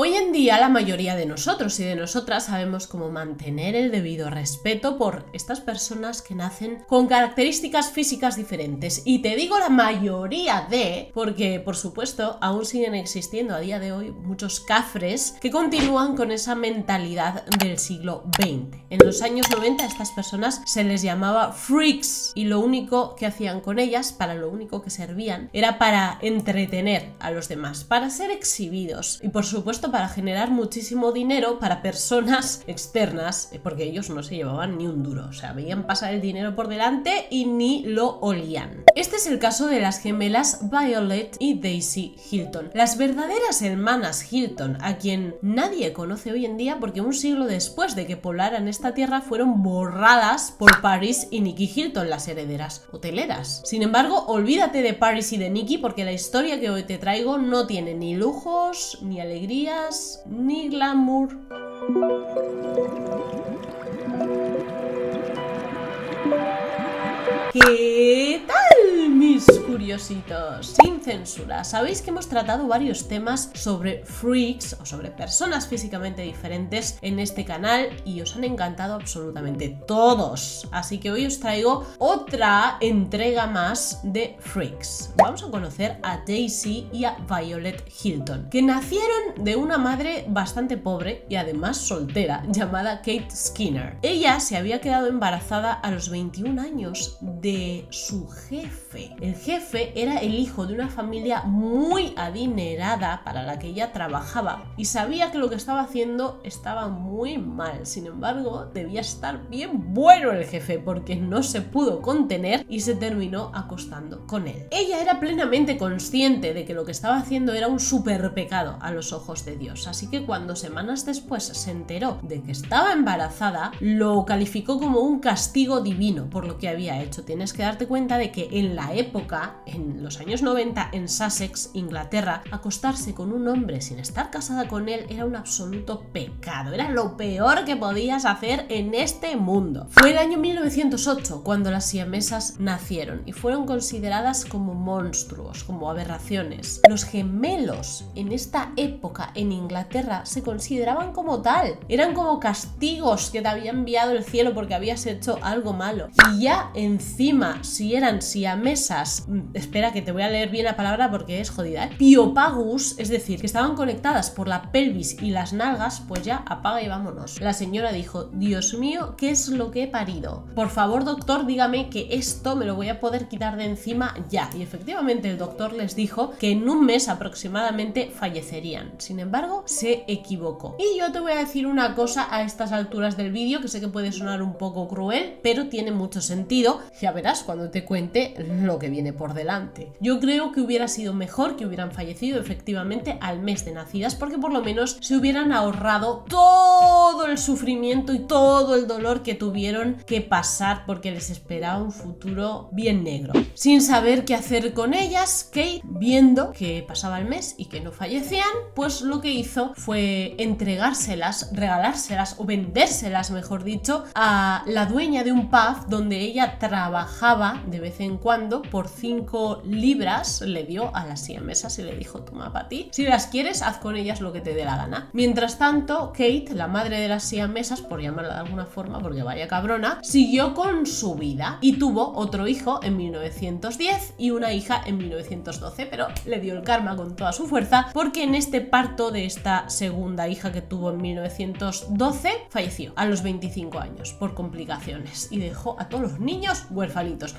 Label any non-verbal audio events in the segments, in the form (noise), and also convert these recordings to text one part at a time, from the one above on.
Hoy en día la mayoría de nosotros y de nosotras sabemos cómo mantener el debido respeto por estas personas que nacen con características físicas diferentes. Y te digo la mayoría de, porque por supuesto aún siguen existiendo a día de hoy muchos cafres que continúan con esa mentalidad del siglo XX. En los años 90 a estas personas se les llamaba freaks y lo único que hacían con ellas, para lo único que servían, era para entretener a los demás, para ser exhibidos y por supuesto para generar muchísimo dinero para personas (laughs) externas, eh, porque ellos no se llevaban ni un duro, o sea, veían pasar el dinero por delante y ni lo olían. Este es el caso de las gemelas Violet y Daisy Hilton, las verdaderas hermanas Hilton, a quien nadie conoce hoy en día porque un siglo después de que poblaran esta tierra fueron borradas por Paris y Nicky Hilton, las herederas hoteleras. Sin embargo, olvídate de Paris y de Nicky porque la historia que hoy te traigo no tiene ni lujos, ni alegría, ni glamour. ¿Qué tal, mis curiositos? Sin censura. Sabéis que hemos tratado varios temas sobre freaks o sobre personas físicamente diferentes en este canal y os han encantado absolutamente todos. Así que hoy os traigo otra entrega más de freaks. Vamos a conocer a Daisy y a Violet Hilton, que nacieron de una madre bastante pobre y además soltera llamada Kate Skinner. Ella se había quedado embarazada a los 21 años de su jefe. El jefe era el hijo de una familia muy adinerada para la que ella trabajaba y sabía que lo que estaba haciendo estaba muy mal. Sin embargo, debía estar bien bueno el jefe porque no se pudo contener y se terminó acostando con él. Ella era plenamente consciente de que lo que estaba haciendo era un super pecado a los ojos de Dios, así que cuando semanas después se enteró de que estaba embarazada, lo calificó como un castigo divino por lo que había hecho tienes que darte cuenta de que en la época, en los años 90, en Sussex, Inglaterra, acostarse con un hombre sin estar casada con él era un absoluto pecado, era lo peor que podías hacer en este mundo. Fue el año 1908 cuando las siamesas nacieron y fueron consideradas como monstruos, como aberraciones. Los gemelos en esta época en Inglaterra se consideraban como tal, eran como castigos que te había enviado el cielo porque habías hecho algo malo. Y ya encima si eran siamesas, espera que te voy a leer bien la palabra porque es jodida, ¿eh? Piopagus, es decir, que estaban conectadas por la pelvis y las nalgas, pues ya apaga y vámonos. La señora dijo, Dios mío, ¿qué es lo que he parido? Por favor, doctor, dígame que esto me lo voy a poder quitar de encima ya. Y efectivamente el doctor les dijo que en un mes aproximadamente fallecerían. Sin embargo, se equivocó. Y yo te voy a decir una cosa a estas alturas del vídeo, que sé que puede sonar un poco cruel, pero tiene mucho sentido verás cuando te cuente lo que viene por delante. Yo creo que hubiera sido mejor que hubieran fallecido efectivamente al mes de nacidas porque por lo menos se hubieran ahorrado todo el sufrimiento y todo el dolor que tuvieron que pasar porque les esperaba un futuro bien negro. Sin saber qué hacer con ellas, Kate, viendo que pasaba el mes y que no fallecían, pues lo que hizo fue entregárselas, regalárselas o vendérselas, mejor dicho, a la dueña de un pub donde ella trabajaba de vez en cuando por 5 libras, le dio a las siamesas y le dijo, toma para ti, si las quieres, haz con ellas lo que te dé la gana. Mientras tanto, Kate, la madre de las siamesas, por llamarla de alguna forma, porque vaya cabrona, siguió con su vida y tuvo otro hijo en 1910 y una hija en 1912, pero le dio el karma con toda su fuerza porque en este parto de esta segunda hija que tuvo en 1912 falleció a los 25 años por complicaciones y dejó a todos los niños huérfanos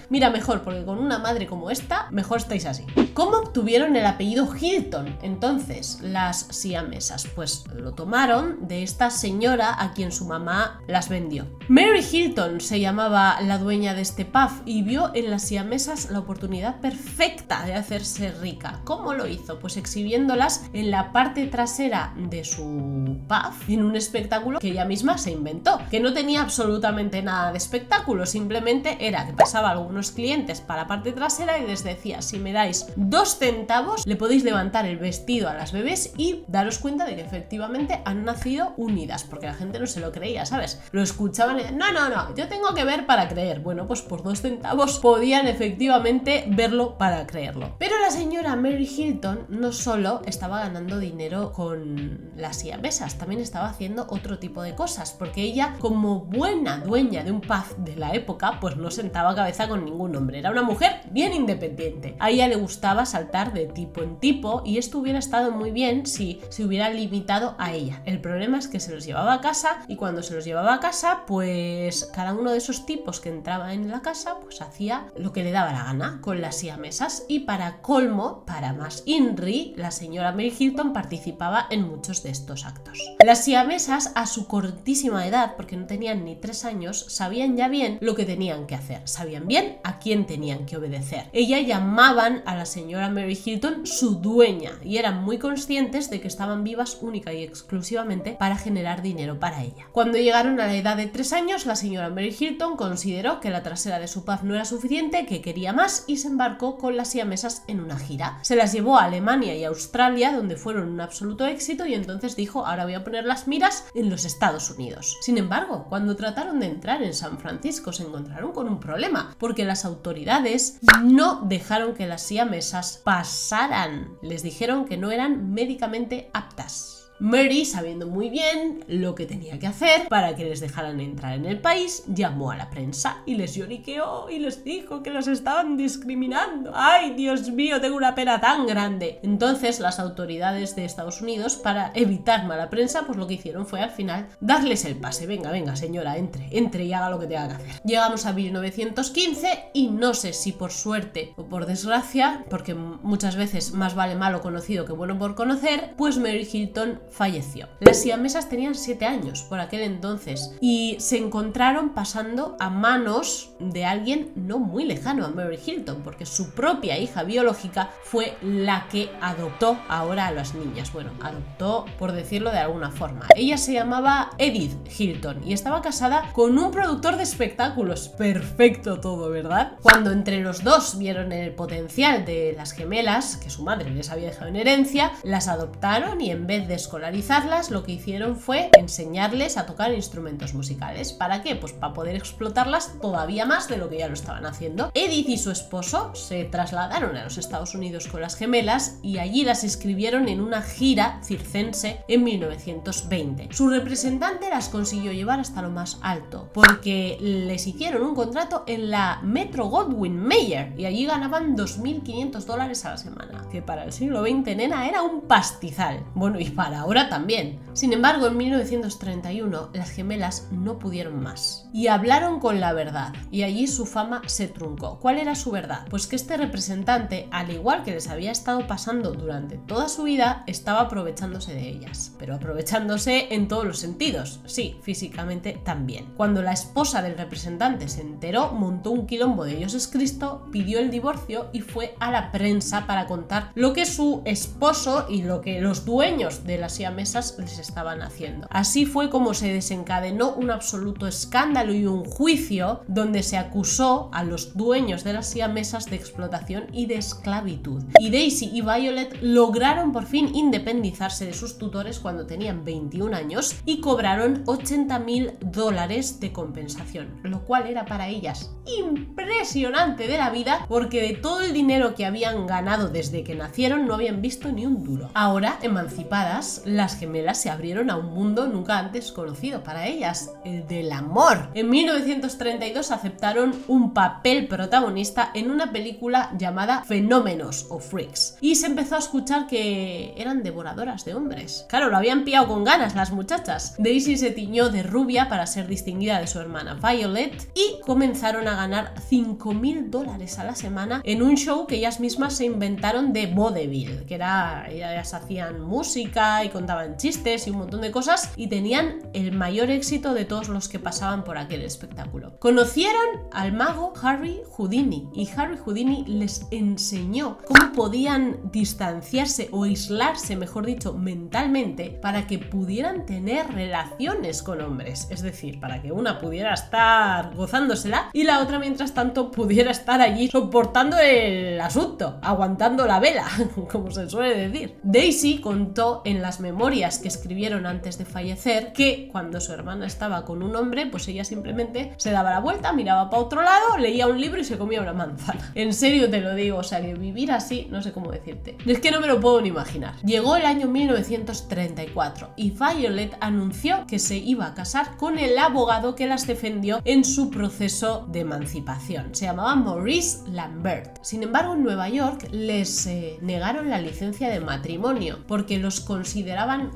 Mira, mejor, porque con una madre como esta, mejor estáis así. ¿Cómo obtuvieron el apellido Hilton? Entonces, las siamesas, pues lo tomaron de esta señora a quien su mamá las vendió. Mary Hilton se llamaba la dueña de este pub y vio en las siamesas la oportunidad perfecta de hacerse rica. ¿Cómo lo hizo? Pues exhibiéndolas en la parte trasera de su pub en un espectáculo que ella misma se inventó, que no tenía absolutamente nada de espectáculo, simplemente era que pasaba algunos clientes para la parte trasera y les decía, si me dais dos centavos, le podéis levantar el vestido a las bebés y daros cuenta de que efectivamente han nacido unidas, porque la gente no se lo creía, ¿sabes? Lo escuchaban y no, no, no, yo tengo que ver para creer. Bueno, pues por dos centavos podían efectivamente verlo para creerlo. Pero la señora Mary Hilton no solo estaba ganando dinero con las siamesas, también estaba haciendo otro tipo de cosas, porque ella, como buena dueña de un pub de la época, pues no sentaba cabeza con ningún hombre. Era una mujer bien independiente. A ella le gustaba saltar de tipo en tipo y esto hubiera estado muy bien si se hubiera limitado a ella. El problema es que se los llevaba a casa y cuando se los llevaba a casa, pues cada uno de esos tipos que entraba en la casa, pues hacía lo que le daba la gana con las siamesas y para colmo, para más INRI, la señora Mary Hilton participaba en muchos de estos actos. Las siamesas a su cortísima edad, porque no tenían ni tres años, sabían ya bien lo que tenían que hacer, sabían bien a quién tenían que obedecer. Ella llamaban a la señora Mary Hilton su dueña y eran muy conscientes de que estaban vivas única y exclusivamente para generar dinero para ella. Cuando llegaron a la edad de tres años, la señora Mary Hilton consideró que la trasera de su paz no era suficiente, que quería más y se embarcó con las siamesas en una gira. Se las llevó a Alemania y Australia, donde fueron un absoluto éxito y entonces dijo, ahora voy a poner las miras en los Estados Unidos. Sin embargo, cuando trataron de entrar en San Francisco se encontraron con un problema, porque las autoridades no dejaron que las siamesas pasaran. Les dijeron que no eran médicamente aptas. Mary, sabiendo muy bien lo que tenía que hacer para que les dejaran entrar en el país, llamó a la prensa y les lloriqueó y les dijo que los estaban discriminando. ¡Ay, Dios mío, tengo una pena tan grande! Entonces, las autoridades de Estados Unidos, para evitar mala prensa, pues lo que hicieron fue al final darles el pase. Venga, venga, señora, entre, entre y haga lo que tenga que hacer. Llegamos a 1915 y no sé si por suerte o por desgracia, porque muchas veces más vale malo conocido que bueno por conocer, pues Mary Hilton falleció. Las siamesas tenían 7 años por aquel entonces y se encontraron pasando a manos de alguien no muy lejano a Mary Hilton, porque su propia hija biológica fue la que adoptó ahora a las niñas. Bueno, adoptó por decirlo de alguna forma. Ella se llamaba Edith Hilton y estaba casada con un productor de espectáculos. Perfecto todo, ¿verdad? Cuando entre los dos vieron el potencial de las gemelas, que su madre les había dejado en herencia, las adoptaron y en vez de escolarizarlas, lo que hicieron fue enseñarles a tocar instrumentos musicales. ¿Para qué? Pues para poder explotarlas todavía más de lo que ya lo estaban haciendo. Edith y su esposo se trasladaron a los Estados Unidos con las gemelas y allí las inscribieron en una gira circense en 1920. Su representante las consiguió llevar hasta lo más alto porque les hicieron un contrato en la Metro Godwin Mayer y allí ganaban 2.500 dólares a la semana, que para el siglo XX, nena, era un pastizal. Bueno, y para ahora también. Sin embargo, en 1931 las gemelas no pudieron más y hablaron con la verdad y allí su fama se truncó. ¿Cuál era su verdad? Pues que este representante, al igual que les había estado pasando durante toda su vida, estaba aprovechándose de ellas, pero aprovechándose en todos los sentidos, sí, físicamente también. Cuando la esposa del representante se enteró, montó un quilombo de Dios es Cristo, pidió el divorcio y fue a la prensa para contar lo que su esposo y lo que los dueños de las siamesas les estaban haciendo. Así fue como se desencadenó un absoluto escándalo y un juicio donde se acusó a los dueños de las siamesas de explotación y de esclavitud. Y Daisy y Violet lograron por fin independizarse de sus tutores cuando tenían 21 años y cobraron 80 mil dólares de compensación, lo cual era para ellas impresionante de la vida porque de todo el dinero que habían ganado desde que nacieron no habían visto ni un duro. Ahora, emancipadas, las gemelas se abrieron a un mundo nunca antes conocido para ellas, el del amor. En 1932 aceptaron un papel protagonista en una película llamada Fenómenos o Freaks y se empezó a escuchar que eran devoradoras de hombres. Claro, lo habían pillado con ganas las muchachas. Daisy se tiñó de rubia para ser distinguida de su hermana Violet y comenzaron a ganar 5 mil dólares a la semana en un show que ellas mismas se inventaron de vaudeville, que era, ellas hacían música y contaban chistes y un montón de cosas y tenían el mayor éxito de todos los que pasaban por aquel espectáculo. Conocieron al mago Harry Houdini y Harry Houdini les enseñó cómo podían distanciarse o aislarse, mejor dicho, mentalmente para que pudieran tener relaciones con hombres. Es decir, para que una pudiera estar gozándosela y la otra mientras tanto pudiera estar allí soportando el asunto, aguantando la vela, (laughs) como se suele decir. Daisy contó en las memorias que escribieron antes de fallecer que cuando su hermana estaba con un hombre, pues ella simplemente se daba la vuelta, miraba para otro lado, leía un libro y se comía una manzana. En serio te lo digo, o sea que vivir así, no sé cómo decirte. Es que no me lo puedo ni imaginar. Llegó el año 1934 y Violet anunció que se iba a casar con el abogado que las defendió en su proceso de emancipación. Se llamaba Maurice Lambert. Sin embargo, en Nueva York les eh, negaron la licencia de matrimonio porque los consideraban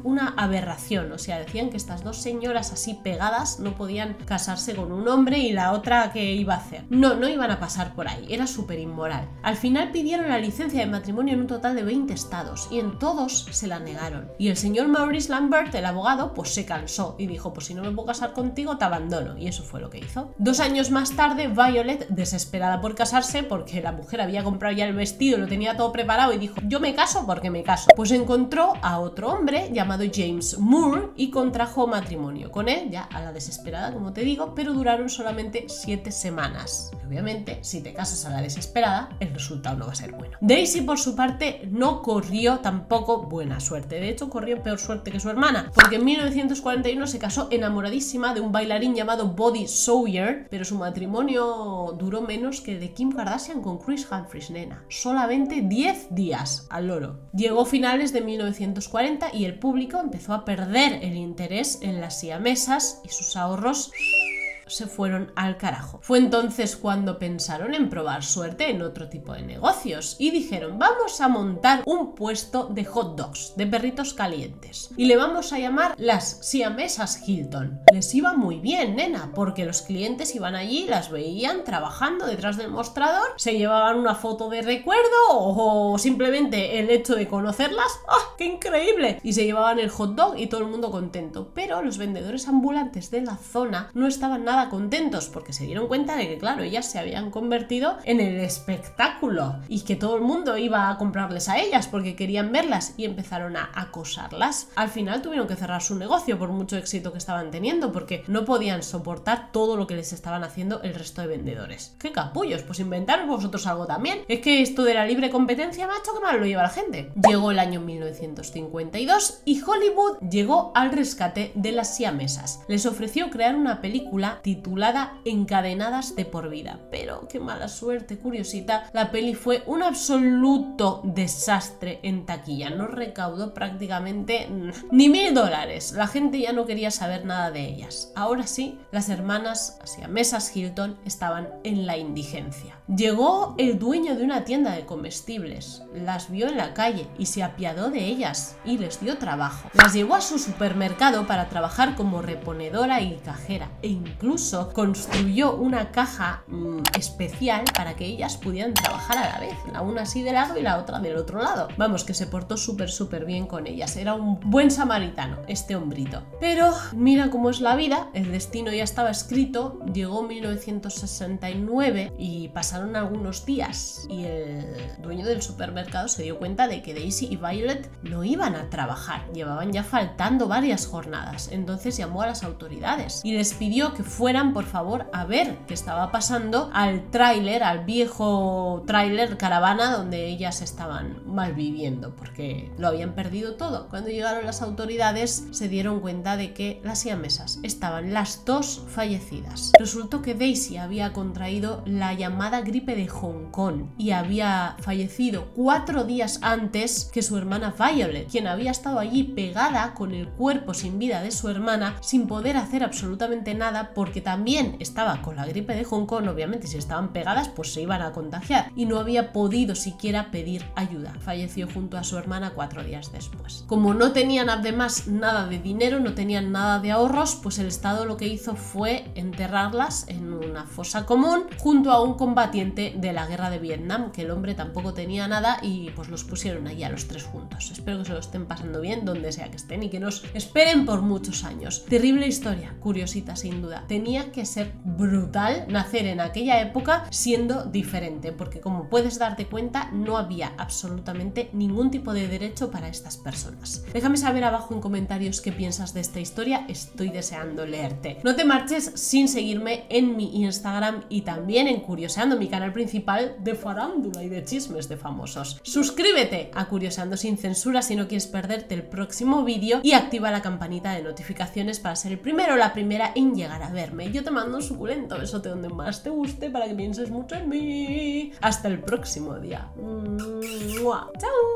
una aberración. O sea, decían que estas dos señoras así pegadas no podían casarse con un hombre y la otra que iba a hacer. No, no iban a pasar por ahí. Era súper inmoral. Al final pidieron la licencia de matrimonio en un total de 20 estados y en todos se la negaron. Y el señor Maurice Lambert, el abogado, pues se cansó y dijo, pues si no me puedo casar contigo, te abandono. Y eso fue lo que hizo. Dos años más tarde, Violet, desesperada por casarse, porque la mujer había comprado ya el vestido, lo tenía todo preparado y dijo, yo me caso porque me caso. Pues encontró a otro hombre llamado James Moore y contrajo matrimonio con él, ya a la desesperada, como te digo, pero duraron solamente siete semanas. Obviamente, si te casas a la desesperada, el resultado no va a ser bueno. Daisy, por su parte, no corrió tampoco buena suerte. De hecho, corrió peor suerte que su hermana, porque en 1941 se casó enamoradísima de un bailarín llamado Body Sawyer, pero su matrimonio duró menos que el de Kim Kardashian con Chris Humphries, nena. Solamente 10 días al loro. Llegó finales de 1940 y el público empezó a perder el interés en las siamesas y sus ahorros se fueron al carajo. Fue entonces cuando pensaron en probar suerte en otro tipo de negocios y dijeron vamos a montar un puesto de hot dogs, de perritos calientes y le vamos a llamar las siamesas Hilton. Les iba muy bien, nena, porque los clientes iban allí, las veían trabajando detrás del mostrador, se llevaban una foto de recuerdo o simplemente el hecho de conocerlas, ¡ah, qué increíble! Y se llevaban el hot dog y todo el mundo contento. Pero los vendedores ambulantes de la zona no estaban nada contentos porque se dieron cuenta de que, claro, ellas se habían convertido en el espectáculo y que todo el mundo iba a comprarles a ellas porque querían verlas y empezaron a acosarlas. Al final tuvieron que cerrar su negocio por mucho éxito que estaban teniendo porque no podían soportar todo lo que les estaban haciendo el resto de vendedores. ¡Qué capullos! Pues inventaros vosotros algo también. Es que esto de la libre competencia, macho, que mal lo lleva la gente. Llegó el año 1952 y Hollywood llegó al rescate de las siamesas. Les ofreció crear una película titulada Encadenadas de por vida. Pero qué mala suerte, curiosita, la peli fue un absoluto desastre en taquilla. No recaudó prácticamente (laughs) ni mil dólares. La gente ya no quería saber nada de ellas. Ahora sí, las hermanas mesas Hilton estaban en la indigencia. Llegó el dueño de una tienda de comestibles, las vio en la calle y se apiadó de ellas y les dio trabajo. Las llevó a su supermercado para trabajar como reponedora y cajera e incluso construyó una caja mm, especial para que ellas pudieran trabajar a la vez, la una así de lado y la otra del otro lado. Vamos, que se portó súper, súper bien con ellas. Era un buen samaritano, este hombrito. Pero mira cómo es la vida, el destino ya estaba escrito, llegó 1969 y pasaron algunos días y el dueño del supermercado se dio cuenta de que Daisy y Violet no iban a trabajar, llevaban ya faltando varias jornadas. Entonces llamó a las autoridades y les pidió que fueran por favor a ver qué estaba pasando al tráiler, al viejo tráiler caravana donde ellas estaban mal viviendo porque lo habían perdido todo. Cuando llegaron las autoridades se dieron cuenta de que las siamesas estaban las dos fallecidas. Resultó que Daisy había contraído la llamada gripe de Hong Kong y había fallecido cuatro días antes que su hermana Violet, quien había estado allí pegada con el cuerpo sin vida de su hermana sin poder hacer absolutamente nada porque porque también estaba con la gripe de Hong Kong, obviamente si estaban pegadas pues se iban a contagiar y no había podido siquiera pedir ayuda. Falleció junto a su hermana cuatro días después. Como no tenían además nada de dinero, no tenían nada de ahorros, pues el Estado lo que hizo fue enterrarlas en una fosa común junto a un combatiente de la guerra de Vietnam, que el hombre tampoco tenía nada y pues los pusieron allí a los tres juntos. Espero que se lo estén pasando bien donde sea que estén y que nos esperen por muchos años. Terrible historia, curiosita sin duda. Tenía que ser brutal nacer en aquella época siendo diferente, porque como puedes darte cuenta, no había absolutamente ningún tipo de derecho para estas personas. Déjame saber abajo en comentarios qué piensas de esta historia, estoy deseando leerte. No te marches sin seguirme en mi Instagram y también en Curioseando, mi canal principal de farándula y de chismes de famosos. Suscríbete a Curioseando sin censura si no quieres perderte el próximo vídeo y activa la campanita de notificaciones para ser el primero o la primera en llegar a verme. Yo te mando un suculento besote donde más te guste para que pienses mucho en mí. Hasta el próximo día. ¡Chao!